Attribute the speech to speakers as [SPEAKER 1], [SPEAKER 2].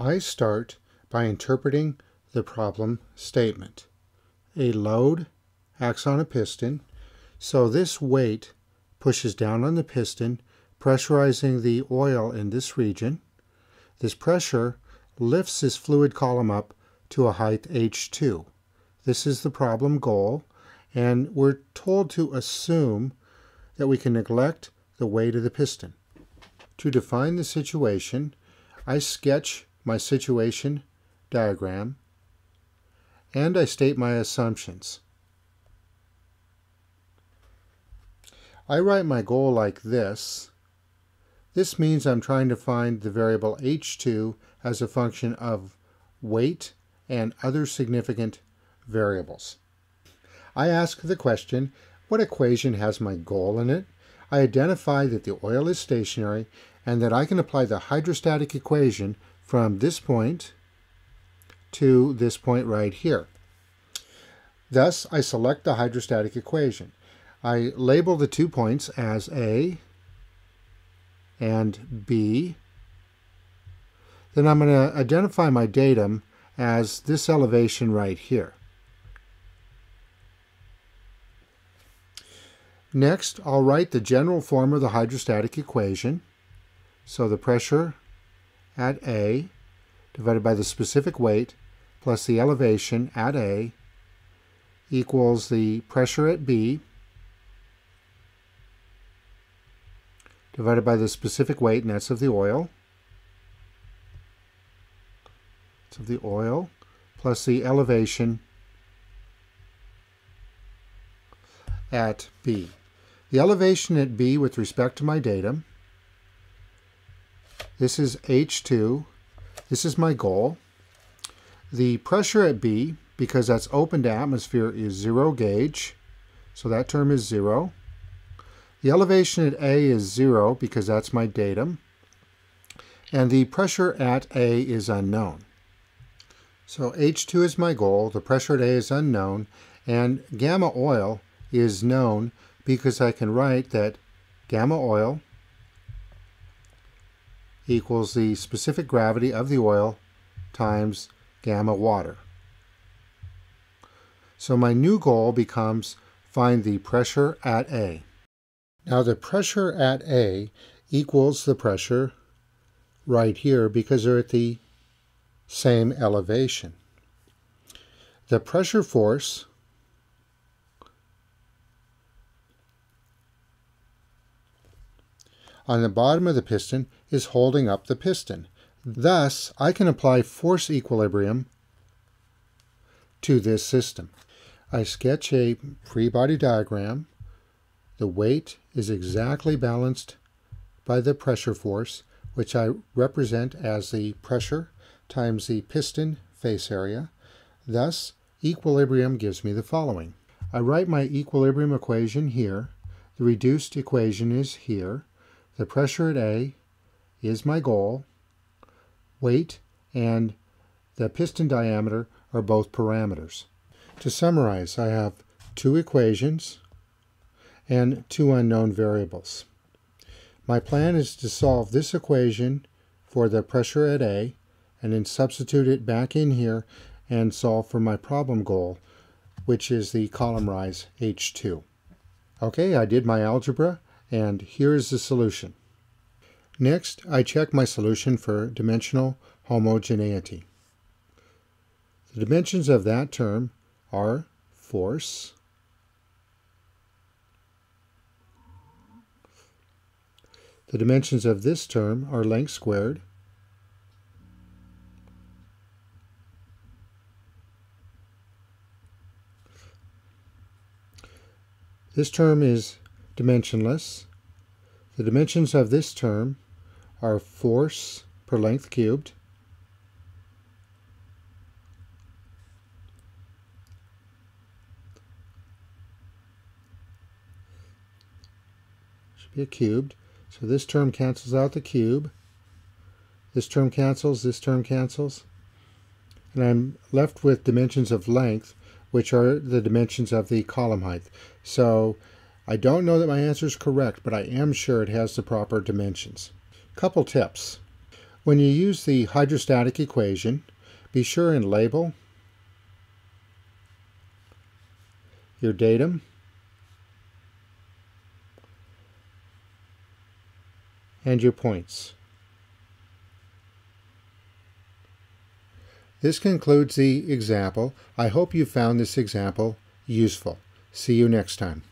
[SPEAKER 1] I start by interpreting the problem statement. A load acts on a piston, so this weight pushes down on the piston, pressurizing the oil in this region. This pressure lifts this fluid column up to a height h2. This is the problem goal, and we're told to assume that we can neglect the weight of the piston. To define the situation, I sketch my situation diagram and I state my assumptions. I write my goal like this. This means I'm trying to find the variable h2 as a function of weight and other significant variables. I ask the question, what equation has my goal in it? I identify that the oil is stationary and that I can apply the hydrostatic equation from this point to this point right here. Thus, I select the hydrostatic equation. I label the two points as A and B. Then I'm going to identify my datum as this elevation right here. Next, I'll write the general form of the hydrostatic equation. So the pressure at A divided by the specific weight plus the elevation at A equals the pressure at B divided by the specific weight, and that's of the oil. It's of the oil plus the elevation at B. The elevation at B with respect to my datum, this is H2, this is my goal. The pressure at B, because that's open to atmosphere, is zero gauge, so that term is zero. The elevation at A is zero because that's my datum. And the pressure at A is unknown. So H2 is my goal, the pressure at A is unknown, and gamma oil is known because I can write that gamma oil equals the specific gravity of the oil times gamma water. So my new goal becomes find the pressure at A. Now the pressure at A equals the pressure right here because they're at the same elevation. The pressure force on the bottom of the piston is holding up the piston. Thus, I can apply force equilibrium to this system. I sketch a free body diagram. The weight is exactly balanced by the pressure force, which I represent as the pressure times the piston face area. Thus, equilibrium gives me the following. I write my equilibrium equation here. The reduced equation is here. The pressure at A is my goal. Weight and the piston diameter are both parameters. To summarize, I have two equations and two unknown variables. My plan is to solve this equation for the pressure at A and then substitute it back in here and solve for my problem goal, which is the column rise H2. Okay, I did my algebra and here is the solution. Next, I check my solution for dimensional homogeneity. The dimensions of that term are force, The dimensions of this term are length squared, This term is dimensionless. The dimensions of this term are force per length cubed, should be a cubed. So this term cancels out the cube. This term cancels, this term cancels. And I'm left with dimensions of length, which are the dimensions of the column height. So I don't know that my answer is correct, but I am sure it has the proper dimensions. Couple tips. When you use the hydrostatic equation, be sure and label your datum and your points. This concludes the example. I hope you found this example useful. See you next time.